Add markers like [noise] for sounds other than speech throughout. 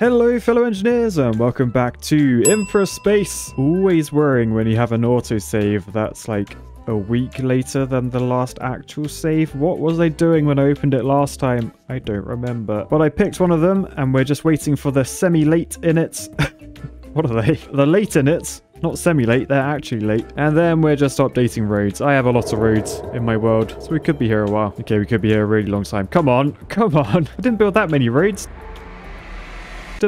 Hello fellow engineers and welcome back to Infraspace. Always worrying when you have an autosave that's like a week later than the last actual save. What was I doing when I opened it last time? I don't remember. But I picked one of them and we're just waiting for the semi-late in it. [laughs] what are they? The late in it. Not semi-late, they're actually late. And then we're just updating roads. I have a lot of roads in my world, so we could be here a while. Okay, we could be here a really long time. Come on, [laughs] come on. I didn't build that many roads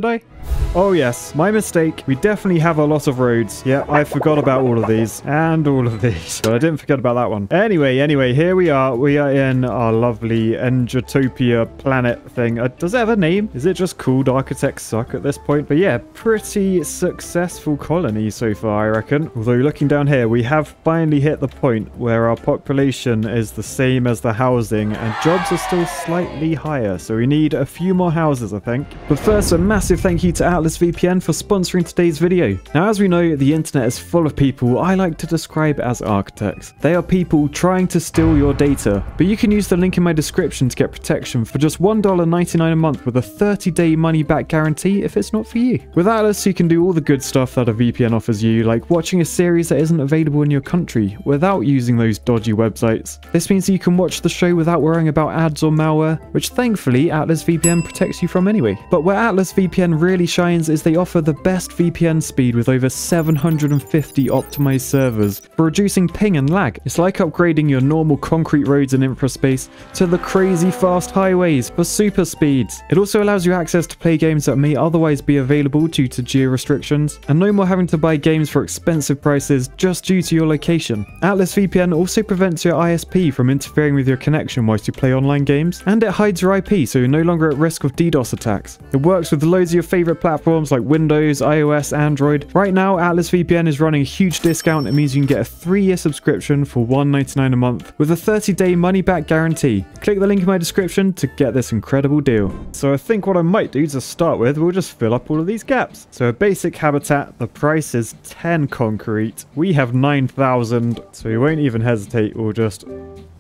I? Oh yes, my mistake. We definitely have a lot of roads. Yeah, I forgot about all of these and all of these. [laughs] But I didn't forget about that one. Anyway, anyway, here we are. We are in our lovely Engitopia planet thing. Uh, does it have a name? Is it just called Architects Suck at this point? But yeah, pretty successful colony so far, I reckon. Although looking down here, we have finally hit the point where our population is the same as the housing and jobs are still slightly higher. So we need a few more houses, I think. But first, a massive thank you to Atlas VPN for sponsoring today's video. Now, as we know, the internet is full of people I like to describe as architects. They are people trying to steal your data, but you can use the link in my description to get protection for just $1.99 a month with a 30-day money-back guarantee if it's not for you. With Atlas, you can do all the good stuff that a VPN offers you, like watching a series that isn't available in your country without using those dodgy websites. This means you can watch the show without worrying about ads or malware, which thankfully Atlas VPN protects you from anyway. But where Atlas VPN really shines is they offer the best VPN speed with over 750 optimized servers for reducing ping and lag. It's like upgrading your normal concrete roads and infraspace to the crazy fast highways for super speeds. It also allows you access to play games that may otherwise be available due to geo restrictions, and no more having to buy games for expensive prices just due to your location. Atlas VPN also prevents your ISP from interfering with your connection whilst you play online games, and it hides your IP so you're no longer at risk of DDoS attacks. It works with loads of your favorite platforms like Windows, iOS, Android. Right now, Atlas VPN is running a huge discount. It means you can get a three-year subscription for $1.99 a month with a 30-day money-back guarantee. Click the link in my description to get this incredible deal. So I think what I might do to start with, we'll just fill up all of these gaps. So a basic habitat, the price is 10 concrete. We have 9,000, so we won't even hesitate. We'll just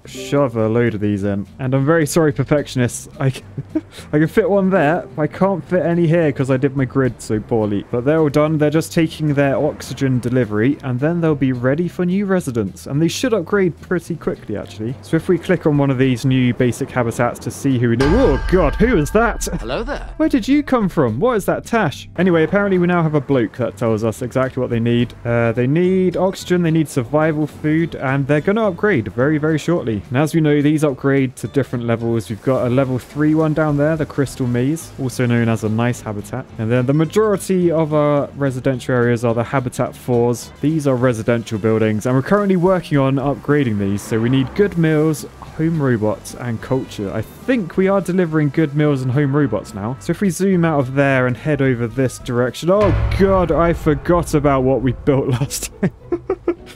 shove a load of these in. And I'm very sorry, perfectionists. I, [laughs] I can fit one there. I can't fit any here because I did my grid so poorly. But they're all done. They're just taking their oxygen delivery and then they'll be ready for new residents. And they should upgrade pretty quickly, actually. So if we click on one of these new basic habitats to see who we know... Oh, God, who is that? [laughs] Hello there. Where did you come from? What is that, Tash? Anyway, apparently we now have a bloke that tells us exactly what they need. Uh, they need oxygen, they need survival food, and they're going to upgrade very, very shortly. And as we know, these upgrade to different levels. We've got a level 3 one down there, the Crystal Maze, also known as a nice habitat. And then the majority of our residential areas are the Habitat 4s. These are residential buildings, and we're currently working on upgrading these. So we need good meals, home robots, and culture. I think we are delivering good meals and home robots now. So if we zoom out of there and head over this direction. Oh, God, I forgot about what we built [laughs] last time.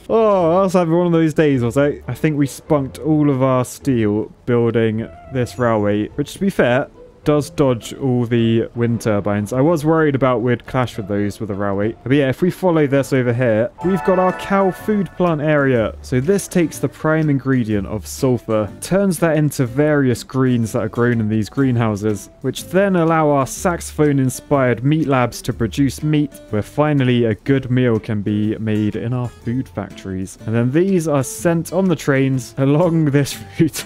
Oh, I was having one of those days, was I? I think we spunked all of our steel building this railway, which to be fair, does dodge all the wind turbines. I was worried about we'd clash with those with the railway. But yeah, if we follow this over here, we've got our cow food plant area. So this takes the prime ingredient of sulfur, turns that into various greens that are grown in these greenhouses, which then allow our saxophone-inspired meat labs to produce meat, where finally a good meal can be made in our food factories. And then these are sent on the trains along this [laughs] route.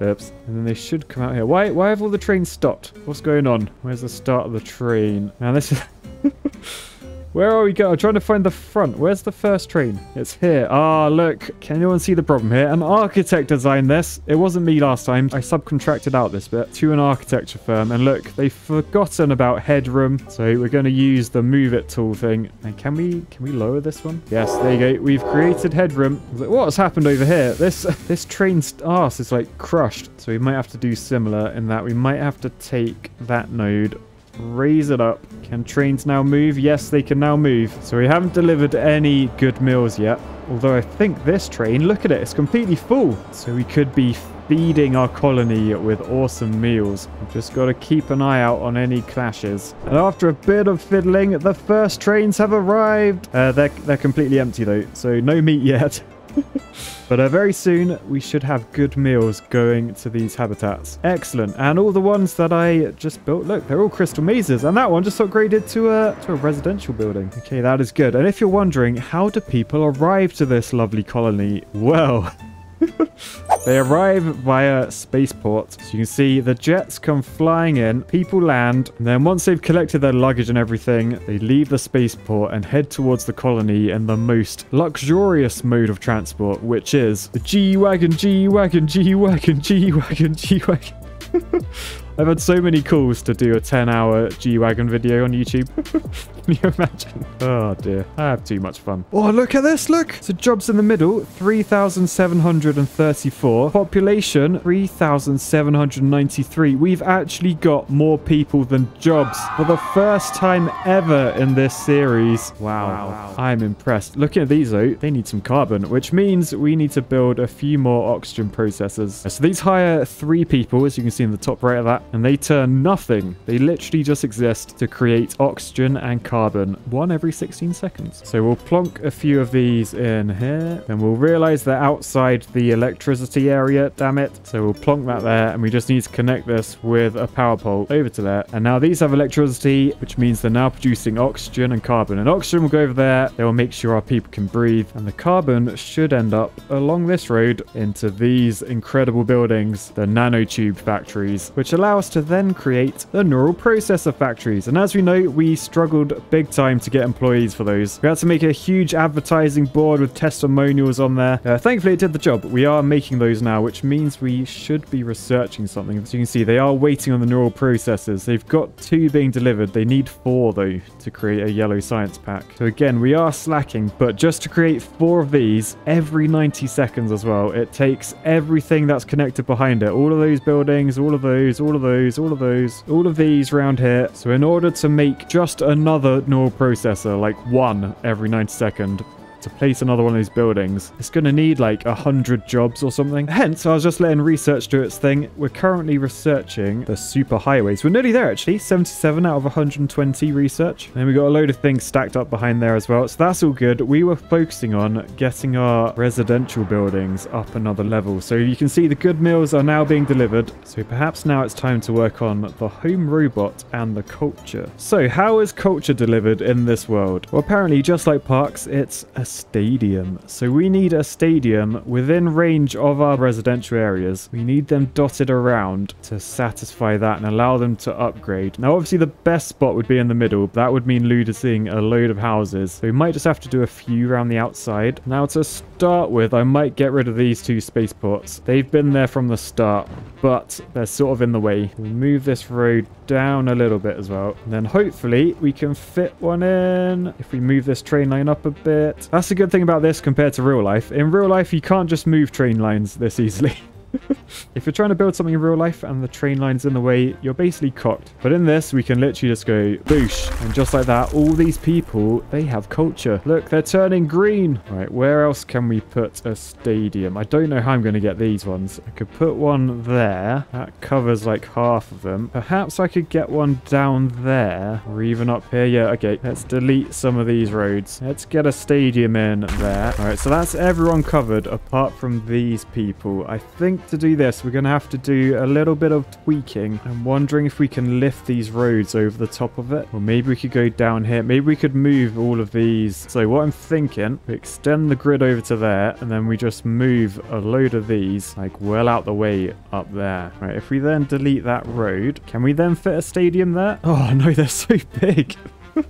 Oops. And then they should come out here. Why why have all the trains stopped? What's going on? Where's the start of the train? Now this is... [laughs] Where are we going? I'm trying to find the front. Where's the first train? It's here. Ah, look. Can anyone see the problem here? An architect designed this. It wasn't me last time. I subcontracted out this bit to an architecture firm. And look, they've forgotten about headroom. So we're going to use the move it tool thing. And can we can we lower this one? Yes, there you go. We've created headroom. What's happened over here? This [laughs] this train's ass is like crushed. So we might have to do similar in that we might have to take that node Raise it up. Can trains now move? Yes, they can now move. So we haven't delivered any good meals yet. Although I think this train, look at it, it's completely full. So we could be feeding our colony with awesome meals. We've just got to keep an eye out on any clashes. And after a bit of fiddling, the first trains have arrived. Uh, they're, they're completely empty though, so no meat yet. [laughs] [laughs] but uh, very soon, we should have good meals going to these habitats. Excellent. And all the ones that I just built, look, they're all crystal mazes. And that one just upgraded to a, to a residential building. Okay, that is good. And if you're wondering, how do people arrive to this lovely colony? Well... [laughs] they arrive via spaceport. So you can see the jets come flying in, people land, and then once they've collected their luggage and everything, they leave the spaceport and head towards the colony in the most luxurious mode of transport, which is the G-Wagon, G-Wagon, G-Wagon, G-Wagon, G-Wagon. [laughs] I've had so many calls to do a 10 hour G-Wagon video on YouTube. [laughs] Can you imagine? Oh dear, I have too much fun. Oh, look at this, look! So jobs in the middle, 3,734. Population, 3,793. We've actually got more people than jobs for the first time ever in this series. Wow, wow. I'm impressed. Looking at these though, they need some carbon, which means we need to build a few more oxygen processors. So these hire three people, as you can see in the top right of that, and they turn nothing. They literally just exist to create oxygen and carbon, one every 16 seconds. So we'll plonk a few of these in here, and we'll realize they're outside the electricity area, damn it. So we'll plonk that there, and we just need to connect this with a power pole over to there. And now these have electricity, which means they're now producing oxygen and carbon. And oxygen will go over there, they will make sure our people can breathe, and the carbon should end up along this road into these incredible buildings, the nanotube factories, which allow us to then create the neural processor factories. And as we know, we struggled big time to get employees for those. We had to make a huge advertising board with testimonials on there. Uh, thankfully, it did the job. We are making those now, which means we should be researching something. As you can see, they are waiting on the neural processors. They've got two being delivered. They need four, though, to create a yellow science pack. So again, we are slacking, but just to create four of these every 90 seconds as well, it takes everything that's connected behind it. All of those buildings, all of those, all of those, all of those, all of these around here. So in order to make just another neural processor, like one every 90 second, to place another one of these buildings, it's going to need like a hundred jobs or something. Hence, I was just letting research do its thing. We're currently researching the super highways. We're nearly there actually, 77 out of 120 research. And we got a load of things stacked up behind there as well. So that's all good. We were focusing on getting our residential buildings up another level. So you can see the good meals are now being delivered. So perhaps now it's time to work on the home robot and the culture. So how is culture delivered in this world? Well, apparently just like parks, it's a stadium. So we need a stadium within range of our residential areas. We need them dotted around to satisfy that and allow them to upgrade. Now, obviously, the best spot would be in the middle. That would mean looting a load of houses. So we might just have to do a few around the outside. Now, to start with, I might get rid of these two spaceports. They've been there from the start, but they're sort of in the way. We'll move this road down a little bit as well. And then hopefully we can fit one in if we move this train line up a bit. That's a good thing about this compared to real life. In real life, you can't just move train lines this easily. [laughs] if you're trying to build something in real life and the train line's in the way, you're basically cocked. But in this, we can literally just go boosh. And just like that, all these people, they have culture. Look, they're turning green. Right, where else can we put a stadium? I don't know how I'm going to get these ones. I could put one there. That covers like half of them. Perhaps I could get one down there or even up here. Yeah, okay. Let's delete some of these roads. Let's get a stadium in there. All right, so that's everyone covered apart from these people. I think to do this, we're going to have to do a little bit of tweaking. I'm wondering if we can lift these roads over the top of it. Or maybe we could go down here. Maybe we could move all of these. So what I'm thinking, we extend the grid over to there, and then we just move a load of these, like well out the way up there. Right, if we then delete that road, can we then fit a stadium there? Oh [laughs] no, they're so big. [laughs]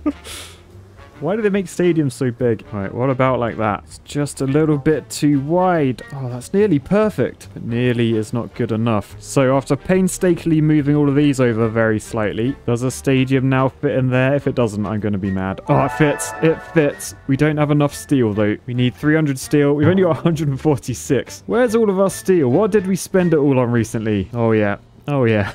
Why do they make stadiums so big? Right, what about like that? It's just a little bit too wide. Oh, that's nearly perfect. But nearly is not good enough. So after painstakingly moving all of these over very slightly, does a stadium now fit in there? If it doesn't, I'm going to be mad. Oh, it fits. It fits. We don't have enough steel, though. We need 300 steel. We've only got 146. Where's all of our steel? What did we spend it all on recently? Oh, yeah. Oh, yeah.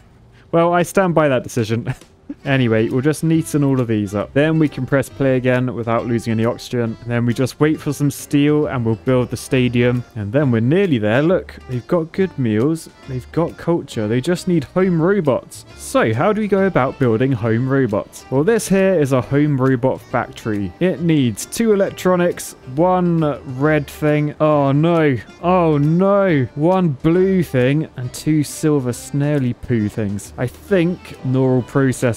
Well, I stand by that decision. [laughs] Anyway, we'll just neaten all of these up. Then we can press play again without losing any oxygen. And then we just wait for some steel and we'll build the stadium. And then we're nearly there. Look, they've got good meals. They've got culture. They just need home robots. So how do we go about building home robots? Well, this here is a home robot factory. It needs two electronics, one red thing. Oh no. Oh no. One blue thing and two silver snaily poo things. I think neural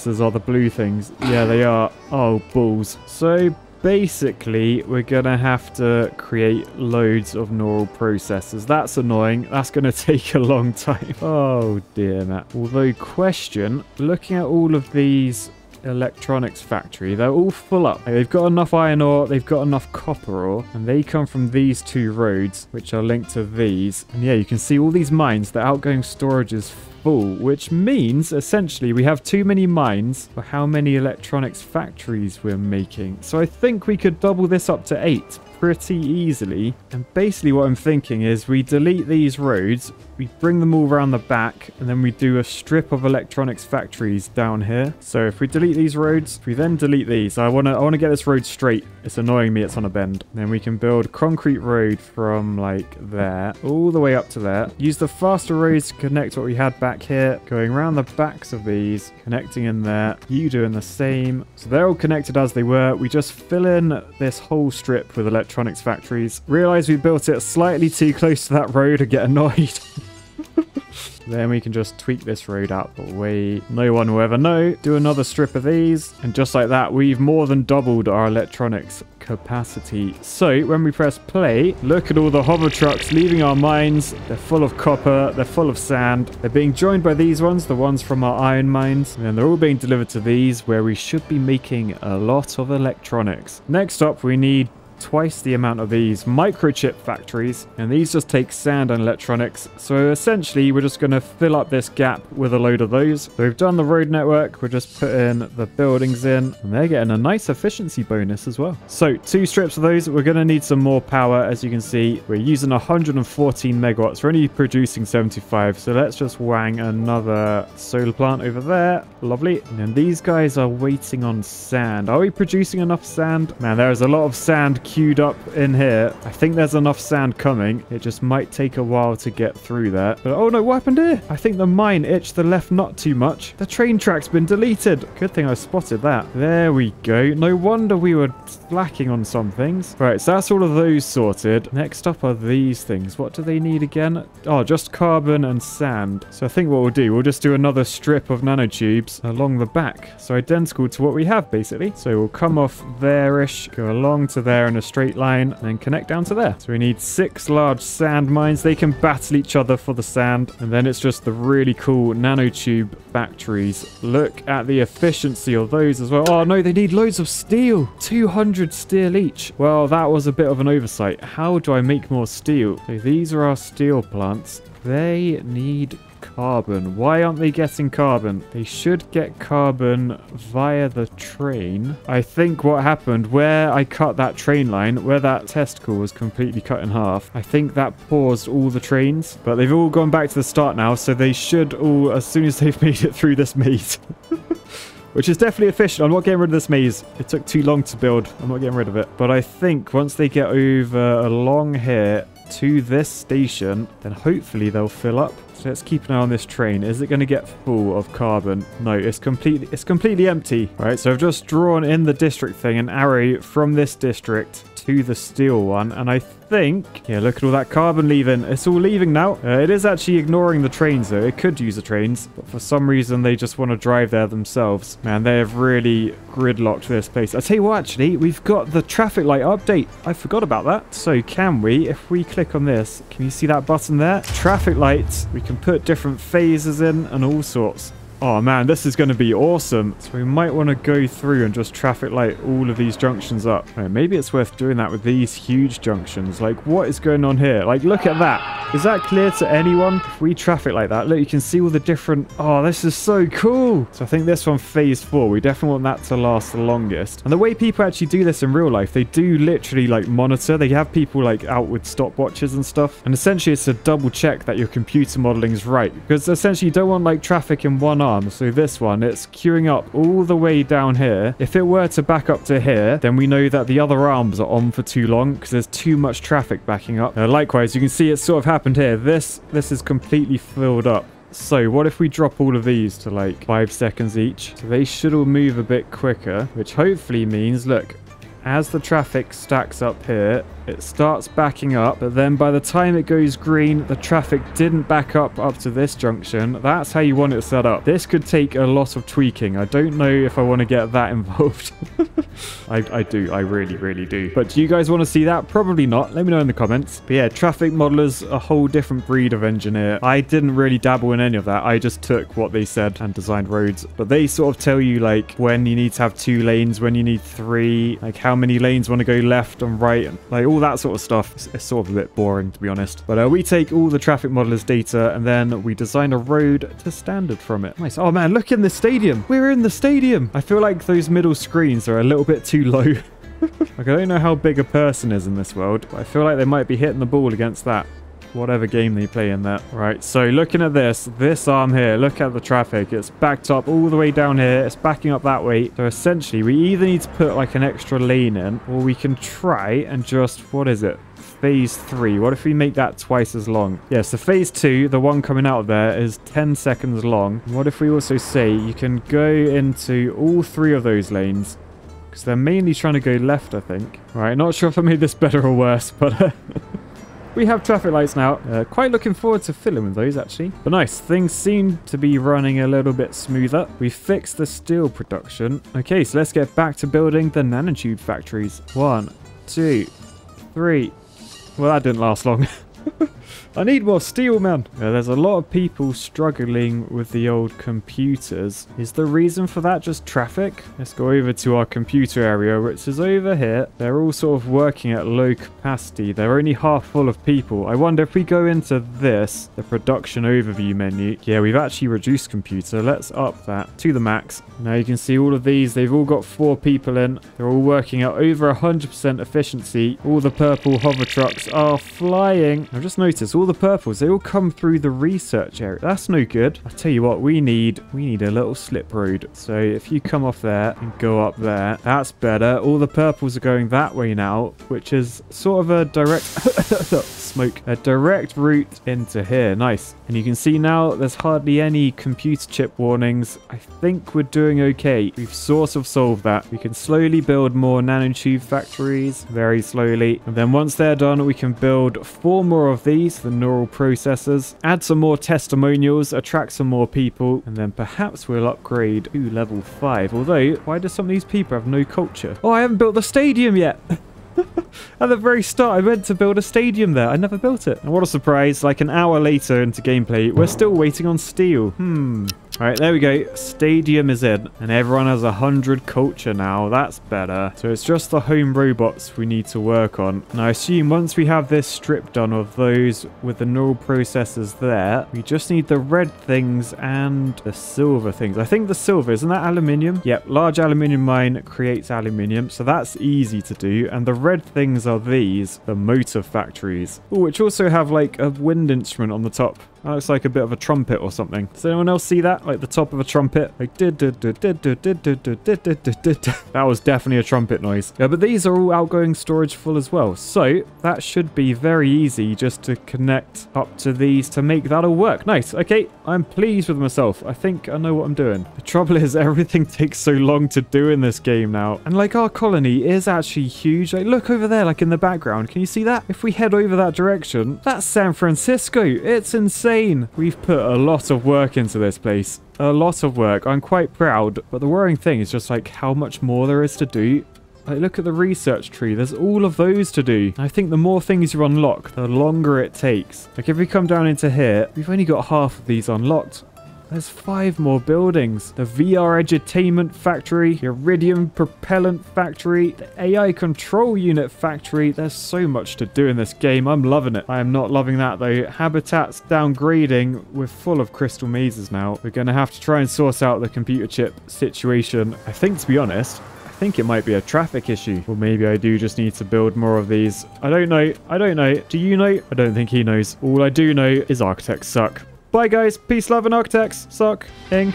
processors are the blue things. Yeah, they are. Oh, balls. So basically we're gonna have to create loads of neural processors that's annoying that's gonna [laughs] take a long time oh dear matt although question looking at all of these electronics factory. They're all full up. They've got enough iron ore, they've got enough copper ore, and they come from these two roads, which are linked to these. And yeah, you can see all these mines, the outgoing storage is full, which means essentially we have too many mines for how many electronics factories we're making. So I think we could double this up to eight pretty easily. And basically what I'm thinking is we delete these roads, we bring them all around the back, and then we do a strip of electronics factories down here. So if we delete these roads, we then delete these. I want to I want to get this road straight. It's annoying me it's on a bend. Then we can build concrete road from like there all the way up to there. Use the faster roads to connect what we had back here, going around the backs of these, connecting in there. You doing the same. So they're all connected as they were. We just fill in this whole strip with electronics electronics factories. Realize we built it slightly too close to that road and get annoyed. [laughs] Then we can just tweak this road out the way no one will ever know. Do another strip of these. And just like that, we've more than doubled our electronics capacity. So when we press play, look at all the hover trucks leaving our mines. They're full of copper. They're full of sand. They're being joined by these ones, the ones from our iron mines. And they're all being delivered to these where we should be making a lot of electronics. Next up, we need twice the amount of these microchip factories, and these just take sand and electronics. So essentially, we're just going to fill up this gap with a load of those. So we've done the road network, we're just putting the buildings in, and they're getting a nice efficiency bonus as well. So two strips of those, we're going to need some more power. As you can see, we're using 114 megawatts. We're only producing 75, so let's just wang another solar plant over there. Lovely. And these guys are waiting on sand. Are we producing enough sand? Man, there is a lot of sand queued up in here. I think there's enough sand coming. It just might take a while to get through that. But oh no, what happened here? I think the mine itched the left not too much. The train track's been deleted. Good thing I spotted that. There we go. No wonder we were lacking on some things. Right, so that's all of those sorted. Next up are these things. What do they need again? Oh, just carbon and sand. So I think what we'll do, we'll just do another strip of nanotubes along the back. So identical to what we have, basically. So we'll come off there-ish, go along to there in a straight line, and then connect down to there. So we need six large sand mines. They can battle each other for the sand. And then it's just the really cool nanotube factories. Look at the efficiency of those as well. Oh no, they need loads of steel. 200 steel each. Well, that was a bit of an oversight. How do I make more steel? So these are our steel plants. They need carbon. Why aren't they getting carbon? They should get carbon via the train. I think what happened, where I cut that train line, where that testicle was completely cut in half, I think that paused all the trains. But they've all gone back to the start now, so they should all, as soon as [laughs] they've made it through this maze... [laughs] Which is definitely efficient. I'm not getting rid of this maze. It took too long to build. I'm not getting rid of it. But I think once they get over along here to this station, then hopefully they'll fill up. So let's keep an eye on this train. Is it going to get full of carbon? No, it's completely it's completely empty. All right, so I've just drawn in the district thing, an arrow from this district to the steel one. And I think, yeah, look at all that carbon leaving. It's all leaving now. Uh, it is actually ignoring the trains, though. It could use the trains, but for some reason, they just want to drive there themselves. Man, they have really gridlocked this place. I tell you what, actually, we've got the traffic light update. I forgot about that. So can we, if we click on this, can you see that button there? Traffic lights. We can put different phases in and all sorts. Oh man, this is going to be awesome. So we might want to go through and just traffic light all of these junctions up. Maybe it's worth doing that with these huge junctions. Like, what is going on here? Like, look at that. Is that clear to anyone? If we traffic like that, look, you can see all the different... Oh, this is so cool. So I think this one, phase four, we definitely want that to last the longest. And the way people actually do this in real life, they do literally, like, monitor. They have people, like, out with stopwatches and stuff. And essentially, it's a double check that your computer modeling is right. Because essentially, you don't want, like, traffic in one arm arm, so this one, it's queuing up all the way down here. If it were to back up to here, then we know that the other arms are on for too long because there's too much traffic backing up. Uh, likewise, you can see it sort of happened here. This, this is completely filled up. So what if we drop all of these to like five seconds each? So they should all move a bit quicker, which hopefully means, look, as the traffic stacks up here, it starts backing up, but then by the time it goes green, the traffic didn't back up up to this junction. That's how you want it set up. This could take a lot of tweaking. I don't know if I want to get that [laughs] involved. I, I do. I really, really do. But do you guys want to see that? Probably not. Let me know in the comments. But yeah, traffic modelers, a whole different breed of engineer. I didn't really dabble in any of that. I just took what they said and designed roads. But they sort of tell you like when you need to have two lanes, when you need three, like how many lanes want to go left and right, like all that sort of stuff. It's sort of a bit boring, to be honest. But uh, we take all the traffic modelers data and then we design a road to standard from it. Nice. Oh man, look in the stadium. We're in the stadium. I feel like those middle screens are a little bit too low. [laughs] like, I don't know how big a person is in this world, but I feel like they might be hitting the ball against that whatever game they play in that. Right, so looking at this, this arm here, look at the traffic. It's backed up all the way down here. It's backing up that way. So essentially, we either need to put like an extra lane in, or we can try and just, what is it? Phase 3. What if we make that twice as long? Yeah, so Phase 2, the one coming out of there, is 10 seconds long. What if we also say you can go into all three of those lanes because they're mainly trying to go left, I think. Right, not sure if I made this better or worse, but [laughs] we have traffic lights now. Uh, quite looking forward to filling with those, actually. But nice, things seem to be running a little bit smoother. We fixed the steel production. Okay, so let's get back to building the nanotube factories. One, two, three. Well, that didn't last long. [laughs] I need more steel, man. Yeah, there's a lot of people struggling with the old computers. Is the reason for that just traffic? Let's go over to our computer area, which is over here. They're all sort of working at low capacity. They're only half full of people. I wonder if we go into this, the production overview menu. Yeah, we've actually reduced computer. Let's up that to the max. Now you can see all of these. They've all got four people in. They're all working at over 100% efficiency. All the purple hover trucks are flying. I've just noticed all the purples, they all come through the research area. That's no good. I tell you what, we need we need a little slip road. So if you come off there and go up there, that's better. All the purples are going that way now, which is sort of a direct [laughs] smoke, a direct route into here. Nice. And you can see now there's hardly any computer chip warnings. I think we're doing okay. We've sort of solved that. We can slowly build more nanotube factories, very slowly. And then once they're done, we can build four more of these. The neural processors, add some more testimonials, attract some more people, and then perhaps we'll upgrade to level 5. Although, why do some of these people have no culture? Oh, I haven't built the stadium yet! [laughs] At the very start, I went to build a stadium there. I never built it. And what a surprise, like an hour later into gameplay, we're still waiting on steel. Hmm. Alright, there we go. Stadium is in. And everyone has a hundred culture now. That's better. So it's just the home robots we need to work on. And I assume once we have this strip done of those with the neural processors there, we just need the red things and the silver things. I think the silver, isn't that aluminium? Yep, large aluminium mine creates aluminium. So that's easy to do. And the red things are these, the motor factories. Which also have like a wind instrument on the top. That looks like a bit of a trumpet or something. Does anyone else see that? Like the top of a trumpet? Like That was definitely a trumpet noise. Yeah, but these are all outgoing storage full as well. So that should be very easy just to connect up to these to make that all work. Nice. Okay, I'm pleased with myself. I think I know what I'm doing. The trouble is everything takes so long to do in this game now. And like our colony is actually huge. Like look over there, like in the background. Can you see that? If we head over that direction, that's San Francisco. It's insane insane. We've put a lot of work into this place. A lot of work. I'm quite proud. But the worrying thing is just like how much more there is to do. Like, look at the research tree. There's all of those to do. I think the more things you unlock, the longer it takes. Like, if we come down into here, we've only got half of these unlocked. There's five more buildings. The VR Edutainment Factory, Iridium Propellant Factory, the AI Control Unit Factory. There's so much to do in this game. I'm loving it. I am not loving that though. Habitats downgrading. We're full of crystal mazes now. We're going to have to try and source out the computer chip situation. I think, to be honest, I think it might be a traffic issue. Or maybe I do just need to build more of these. I don't know. I don't know. Do you know? I don't think he knows. All I do know is architects suck. Bye, guys. Peace, love, and architects. Suck. Ink.